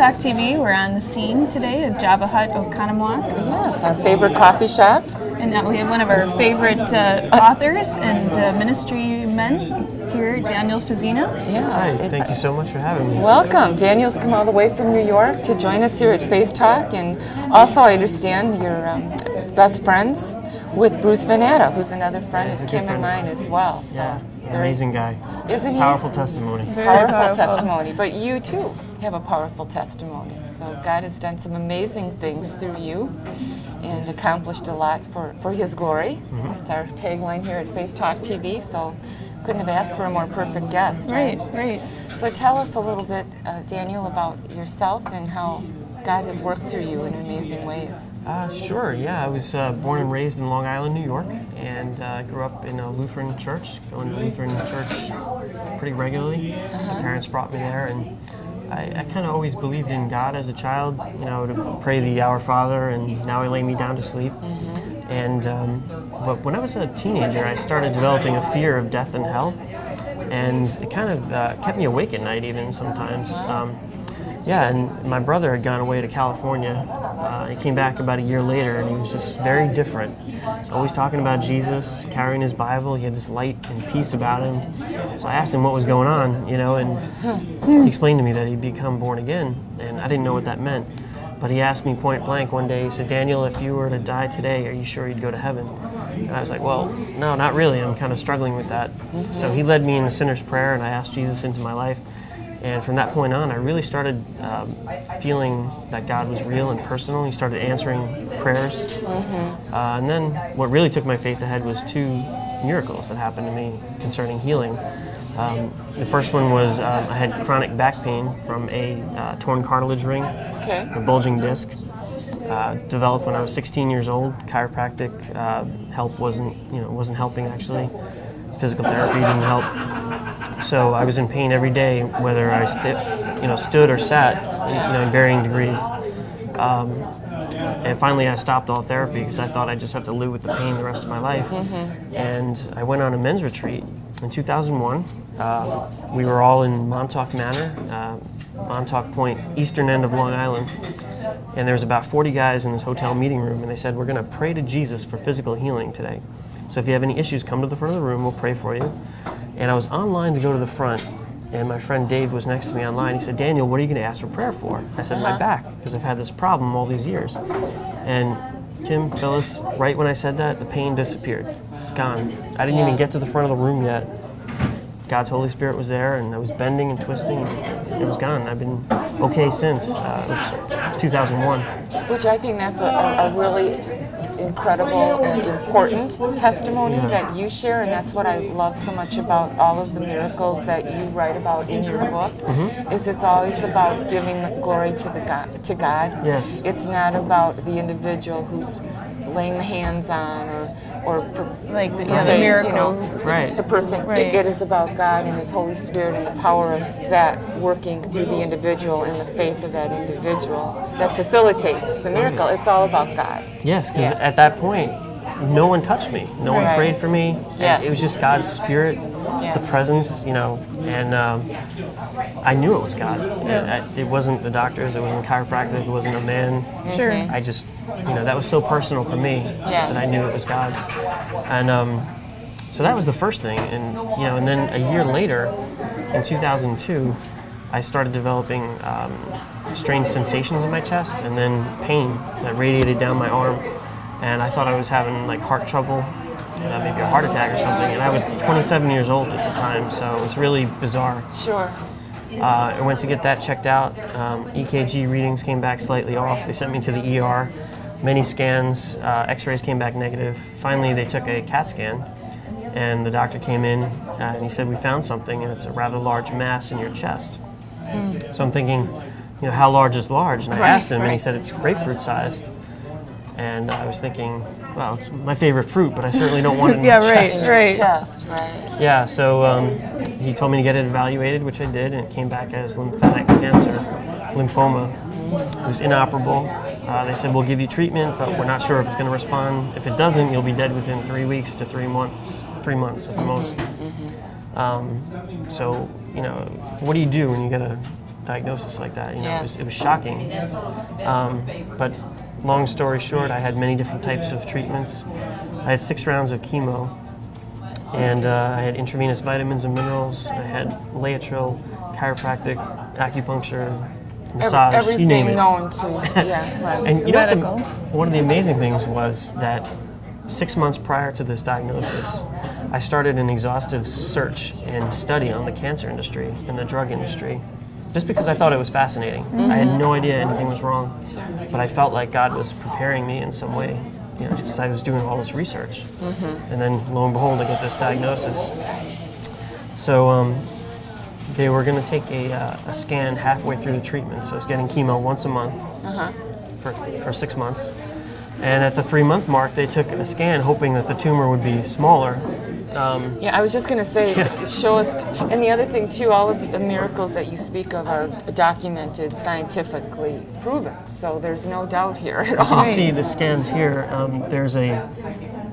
Faith Talk TV. We're on the scene today at Java Hut, Oconomowoc. Yes, our favorite coffee shop. And now we have one of our favorite uh, authors and uh, ministry men here, Daniel Fazzina. Yeah. Hi, thank you so much for having me. Welcome. Daniel's come all the way from New York to join us here at Faith Talk. And also, I understand you're um, best friends with Bruce Vanatta, who's another friend Yeah, of Kim good and mine as well. So Yeah, very amazing guy. Isn't he? Powerful testimony. powerful, powerful. testimony. But you too have a powerful testimony. So God has done some amazing things through you and accomplished a lot for, for His glory. That's our tagline here at Faith Talk TV. So couldn't have asked for a more perfect guest. Right, right. So tell us a little bit, uh, Daniel, about yourself and how God has worked through you in amazing ways. Uh, sure, yeah. I was uh, born and raised in Long Island, New York, and uh, grew up in a Lutheran church, going to Lutheran church pretty regularly. My parents brought me there, and I, I kind of always believed in God as a child, you know, to pray the Our Father, and now I lay me down to sleep. And um, but when I was a teenager, I started developing a fear of death and hell, and it kind of uh, kept me awake at night, even sometimes. Um, yeah, and my brother had gone away to California. Uh, he came back about a year later, and he was just very different. He's always talking about Jesus, carrying his Bible. He had this light and peace about him. So I asked him what was going on, you know, and he explained to me that he'd become born again, and I didn't know what that meant. But he asked me point blank one day, he said, Daniel, if you were to die today, are you sure you'd go to heaven? And I was like, well, no, not really. I'm kind of struggling with that. So he led me in the sinner's prayer, and I asked Jesus into my life. And from that point on, I really started um, feeling that God was real and personal. He started answering prayers. Uh, and then what really took my faith ahead was two miracles that happened to me concerning healing. Um, the first one was um, I had chronic back pain from a uh, torn cartilage ring, Okay. a bulging disc. Uh, developed when I was 16 years old. Chiropractic uh, help wasn't, you know, wasn't helping actually. Physical therapy didn't help. So I was in pain every day, whether I sti- you know, stood or sat, you know, in varying degrees. Um, and finally, I stopped all therapy because I thought I'd just have to live with the pain the rest of my life. And I went on a men's retreat in 2001. Uh, we were all in Montauk Manor, uh, Montauk Point, eastern end of Long Island. And there was about 40 guys in this hotel meeting room, and they said, "We're going to pray to Jesus for physical healing today. So if you have any issues, come to the front of the room. We'll pray for you." And I was online to go to the front, and my friend Dave was next to me online. He said, "Daniel, what are you going to ask for prayer for?" I said, "My back, because I've had this problem all these years." And Kim, Phyllis, right when I said that, the pain disappeared, gone. I didn't even get to the front of the room yet. God's Holy Spirit was there, and I was bending and twisting, and it was gone. I've been okay since. Uh, it was 2001. Which I think that's a, a, a really incredible and important testimony that you share, and that's what I love so much about all of the miracles that you write about in your book. Mm-hmm. Is it's always about giving glory to the God, to God. Yes. It's not about the individual who's laying the hands on or or per- Like the, per yeah, the se, you miracle. know, Right. the person. Right. It, it is about God and His Holy Spirit and the power of that working through the individual and the faith of that individual that facilitates the miracle. It's all about God. Yes, because Yeah. at that point, no one touched me. No one prayed for me. Yes. It was just God's spirit, Yes. the presence, you know, and um, I knew it was God. Yeah. I- It wasn't the doctors, it wasn't chiropractic, it wasn't a man. Sure. I just, you know, that was so personal for me Yes. that I knew it was God. And um, so that was the first thing. And, you know, and then a year later, in 2002, I started developing um, strange sensations in my chest and then pain that radiated down my arm. And I thought I was having like heart trouble, maybe a heart attack or something. And I was 27 years old at the time, so it was really bizarre. Sure. Uh, I went to get that checked out. Um, EKG readings came back slightly off. They sent me to the ER. Many scans, uh, X-rays came back negative. Finally, they took a CAT scan, and the doctor came in uh, and he said, "We found something, and it's a rather large mass in your chest." So I'm thinking, you know, how large is large? And I Right, asked him, and he said it's grapefruit sized. And I was thinking, well, it's my favorite fruit, but I certainly don't want it in Yeah, my right, chest. right. Chest, right. Yeah, so um, he told me to get it evaluated, which I did, and it came back as lymphatic cancer, lymphoma. It was inoperable. Uh, they said, we'll give you treatment, but we're not sure if it's going to respond. If it doesn't, you'll be dead within three weeks to three months, three months at the most. Um, so, you know, what do you do when you get a diagnosis like that. You know, it, was, it was shocking. Um, but long story short, I had many different types of treatments. I had six rounds of chemo, and uh, I had intravenous vitamins and minerals. I had Laetrile, chiropractic, acupuncture, Ev- massage, you name everything it. known to, yeah, right. And you know, what the, one of the amazing things was that six months prior to this diagnosis, I started an exhaustive search and study on the cancer industry and the drug industry, just because I thought it was fascinating. I had no idea anything was wrong, but I felt like God was preparing me in some way. You know, just I was doing all this research, and then lo and behold, I get this diagnosis. So um, they were going to take a, uh, a scan halfway through the treatment. So I was getting chemo once a month for, for six months. And at the three month mark, they took a scan hoping that the tumor would be smaller. Yeah, I was just going to say, s- show us. And the other thing, too, all of the miracles that you speak of are documented, scientifically proven. So there's no doubt here at You all. can see the scans here. Um, there's a,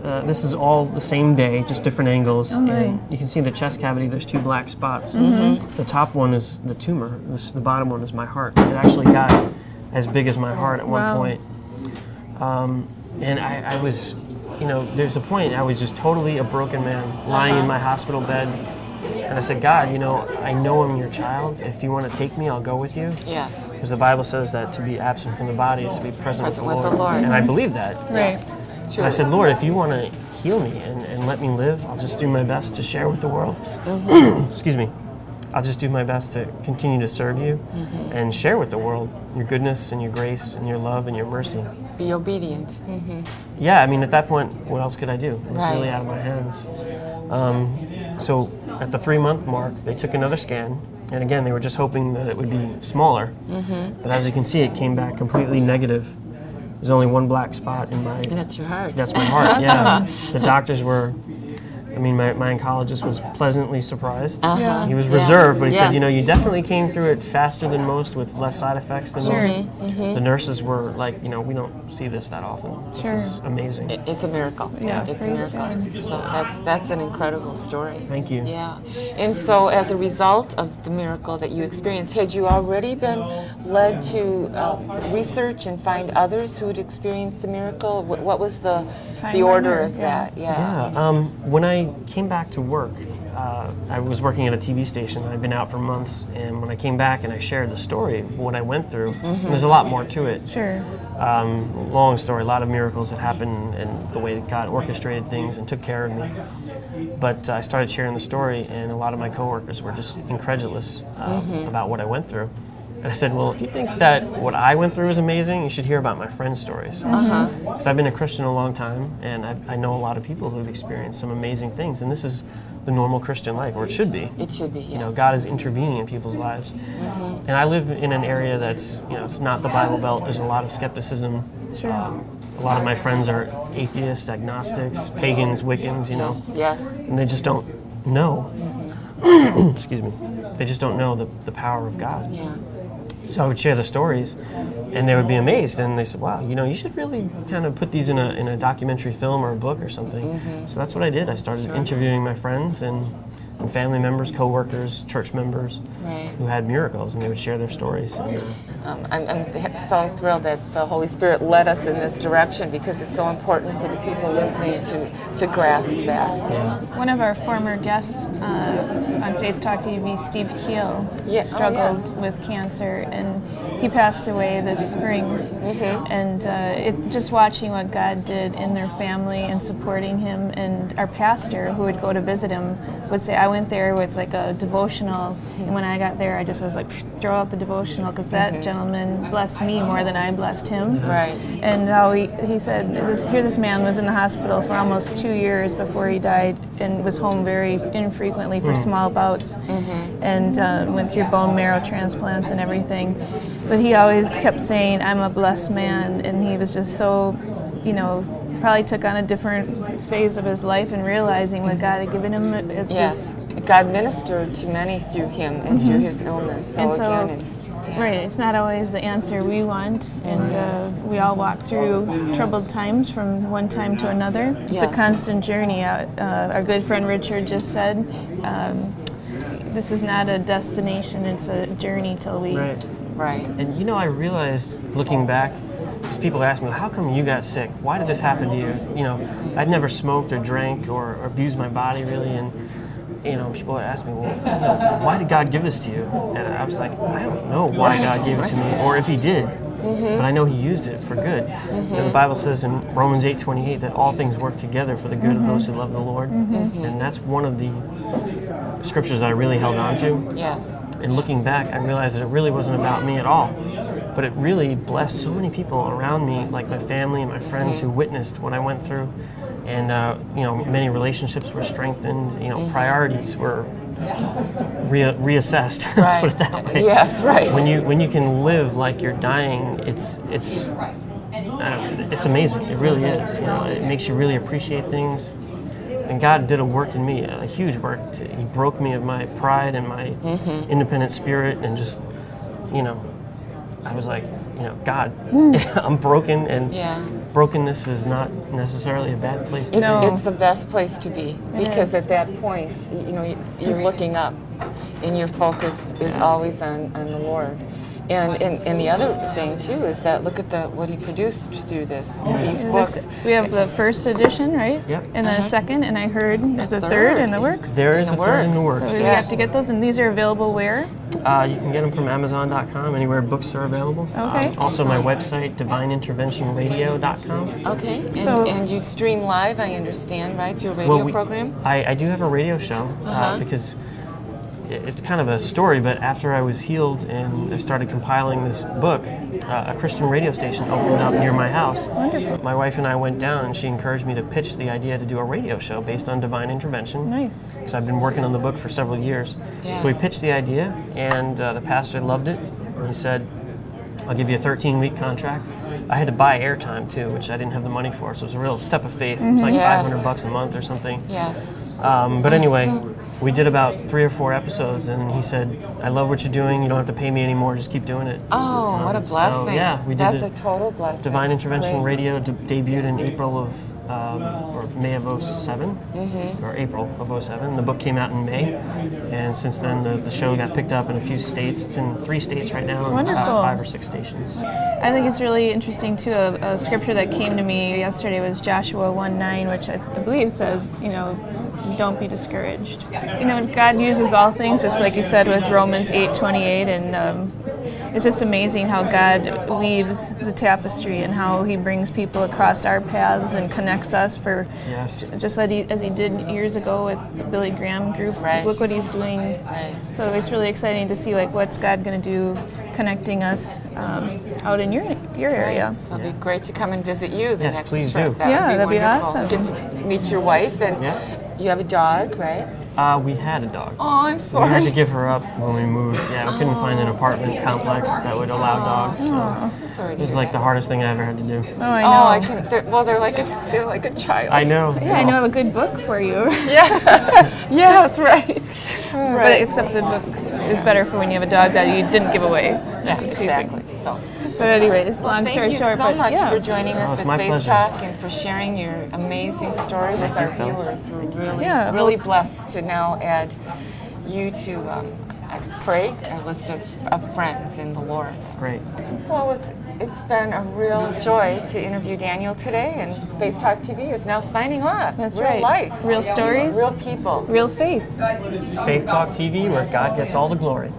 uh, this is all the same day, just different angles. and you can see the chest cavity, there's two black spots. Mm-hmm. The top one is the tumor, this, the bottom one is my heart. It actually got as big as my heart at one Wow. point. Um, and I, I was, you know, there's a point I was just totally a broken man, lying in my hospital bed. And I said, God, you know, I know I'm your child. If you want to take me, I'll go with you. Yes. Because the Bible says that to be absent from the body is to be present, Present with, with the, the Lord. Lord. And I believe that. Yes. And I said, Lord, if you want to heal me and, and let me live, I'll just do my best to share with the world. Mm-hmm. Excuse me. I'll just do my best to continue to serve you Mm-hmm. and share with the world your goodness and your grace and your love and your mercy. Be obedient. Yeah, I mean, at that point, what else could I do? It was really out of my hands. Um, so at the three month mark, they took another scan. And again, they were just hoping that it would be smaller. Mm-hmm. But as you can see, it came back completely negative. There's only one black spot in my. And that's your heart. That's my heart. Yeah. The doctors were. I mean, my, my oncologist was pleasantly surprised. Yeah. He was Uh-huh. Yes. reserved, but he Yes. said, you know, you definitely came through it faster than most with less side effects than Sure. most. The nurses were like, you know, we don't see this that often. This Sure. is amazing. It- It's a miracle. Yeah, it's a praise miracle. So that's that's an incredible story. Thank you. Yeah. And so, as a result of the miracle that you experienced, had you already been led to uh, research and find others who had experienced the miracle? What, what was the the order of that? Yeah. Yeah. Um, when I came back to work, uh, I was working at a TV station. I'd been out for months, and when I came back and I shared the story of what I went through, and there's a lot more to it. Sure. Um, long story, a lot of miracles that happened, and the way that God orchestrated things and took care of me. But uh, I started sharing the story, and a lot of my coworkers were just incredulous uh, about what I went through. And I said, well, if you think that what I went through is amazing, you should hear about my friends' stories. Uh-huh. Because I've been a Christian a long time, and I, I know a lot of people who've experienced some amazing things. And this is the normal Christian life, or it should be. It should be. Yes. You know, God is intervening in people's lives. Mm-hmm. And I live in an area that's, you know, it's not the Bible Belt. There's a lot of skepticism. Sure. Um, a lot of my friends are atheists, agnostics, pagans, Wiccans, you know, Yes. Yes. and they just don't know. Mm-hmm. Excuse me. They just don't know the, the power of God. Yeah. So I would share the stories, and they would be amazed. And they said, "Wow, you know, you should really kind of put these in a, in a documentary film or a book or something." Mm-hmm. So that's what I did. I started interviewing my friends and, and family members, coworkers, church members Right. who had miracles, and they would share their stories. Um, I'm, I'm so thrilled that the Holy Spirit led us in this direction because it's so important for the people listening to, to grasp that. One of our former guests uh, on Faith Talk TV, Steve Keel, Yeah, oh, struggled yes. with cancer, and he passed away this spring. Mm-hmm. And uh, it, just watching what God did in their family and supporting him, and our pastor who would go to visit him would say, "I went there with like a devotional, and when I got there, I just was like, throw out the devotional because that mm-hmm. gentleman blessed me more than I blessed him." Right. And how he, he said, this, here this man was in the hospital for almost two years before he died and was home very infrequently for mm. small bouts mm-hmm. and uh, went through bone marrow transplants and everything. But he always kept saying, I'm a blessed man. And he was just so, you know, probably took on a different phase of his life and realizing what God had given him as Yes. this God ministered to many through him and through his illness. So, And so- again, it's Right, it's not always the answer we want, and uh, we all walk through troubled times from one time to another. It's a constant journey. Uh, uh, our good friend Richard just said um, this is not a destination; it's a journey till we. Right. Right. And you know, I realized looking back, because people ask me, how come you got sick? Why did this happen to you? You know, I'd never smoked or drank or abused my body really, and you know, people would ask me, well, why did God give this to you? And I was like, I don't know why God gave it to me, or if He did, but I know He used it for good. Know, the Bible says in Romans 8:28 that all things work together for the good of those who love the Lord, and that's one of the scriptures that I really held on to. Yes. And looking back, I realized that it really wasn't about me at all. But it really blessed so many people around me, like my family and my friends who witnessed what I went through. And, uh, you know, many relationships were strengthened. You know, priorities were re- reassessed. Let's Right. put it that way. Yes, right. When you when you can live like you're dying, it's it's it's amazing. It really is. You know, it makes you really appreciate things. And God did a work in me, a huge work. To, he broke me of my pride and my Mm-hmm. independent spirit, and just, you know, I was like, you know, God, hmm. I'm broken, and Yeah. brokenness is not necessarily a bad place to It's, be. No. it's the best place to be because is. at that point, you know, you're looking up and your focus is always on, on the Lord. And, and, and the other thing too is that look at the what he produced through this these There's- books. We have the first edition, right? Yep. And the second, and I heard there's a third third in the works. There is in a the third in the works. works. So we Yes. have to get those, and these are available where? Uh, you can get them from Amazon.com, anywhere books are available. Okay. Um, also, my website, divineinterventionradio.com. Okay, and, So- and you stream live, I understand, right? Your radio Well, we- program. I, I do have a radio show uh, Uh-huh. because it- it's kind of a story, but after I was healed and I started compiling this book, uh, a Christian radio station opened up near my house. Wonderful. My wife and I went down and she encouraged me to pitch the idea to do a radio show based on divine intervention. Nice. Because I've been working on the book for several years. Yeah. So we pitched the idea and uh, the pastor loved it. And he said, I'll give you a 13 week contract. I had to buy airtime too, which I didn't have the money for, so it was a real step of faith. It was like Yes. 500 bucks a month or something. Yes. Um, but anyway, we did about three or four episodes, and he said, "I love what you're doing. You don't have to pay me anymore. Just keep doing it." Oh, what a Um, so, blessing. yeah, we did That's a total blessing. Divine Intervention Great. Radio de- debuted in April of um, or May of 7 Mm-hmm. or April of 07. The book came out in May, and since then the, the show got picked up in a few states. It's in three states right now, and about five or six stations. I think it's really interesting too. A, a scripture that came to me yesterday was Joshua 1 9, which I, I believe says, you know, don't be discouraged. You know, God uses all things, just like you said with Romans eight twenty eight, and um, it's just amazing how God weaves the tapestry and how He brings people across our paths and connects us for Yes. just as he, as he did years ago with the Billy Graham group. Right. Look what He's doing. Right. So it's really exciting to see like what's God going to do, connecting us um, out in your your area. So it'd be great to come and visit you the Yes, next please trip. do. That Yeah, would be that'd be awesome. Get to meet your wife, and Yeah. you have a dog, right? Uh, we had a dog. Oh, I'm sorry. We sorry. had to give her up when we moved. Yeah, we couldn't find an apartment complex that would allow dogs. So I'm sorry. it was hear like the hardest thing I ever had to do. Oh, I know. Oh, I can. They're, well, they're like a they're like a child. I know. yeah, I know I have a good book for you. Yeah. yes, right. right. But except the book is better for when you have a dog that you didn't give away. Yes, exactly. So, But anyways, long thank story you short, so but much yeah. for joining Oh, us it's at Faith pleasure. Talk and for sharing your amazing story with our viewers. We're really, Yeah, really blessed to now add you to um, I pray our list of, of friends in the Lord. Great. Well, it's, it's been a real joy to interview Daniel today, and Faith Talk TV is now signing off. That's real right. life, Real stories. real people. Real faith. Faith Talk TV, where God gets all the glory.